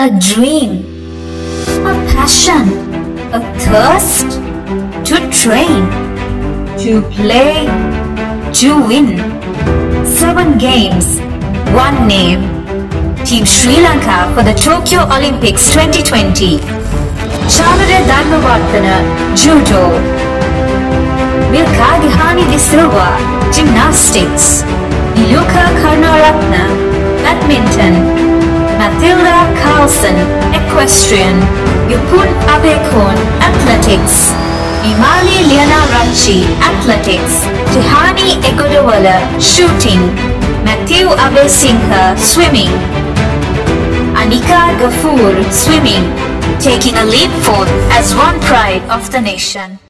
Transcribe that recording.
a dream, a passion, a thirst to train, to play, to win. Seven games, one name. Team Sri Lanka for the Tokyo Olympics 2020. Charlotte Dharmavardhana, Judo. Milka Gihani De Silva, Gymnastics. Iluka Karunaratne, Badminton. Equestrian. Yupun Abeykoon, Athletics. Imali Liyanarachchi, Athletics. Tehani Egodawela, Shooting. Matthew Abeysinghe, Swimming. Aniqah Gaffoor, Swimming. Taking a leap forth as one pride of the nation.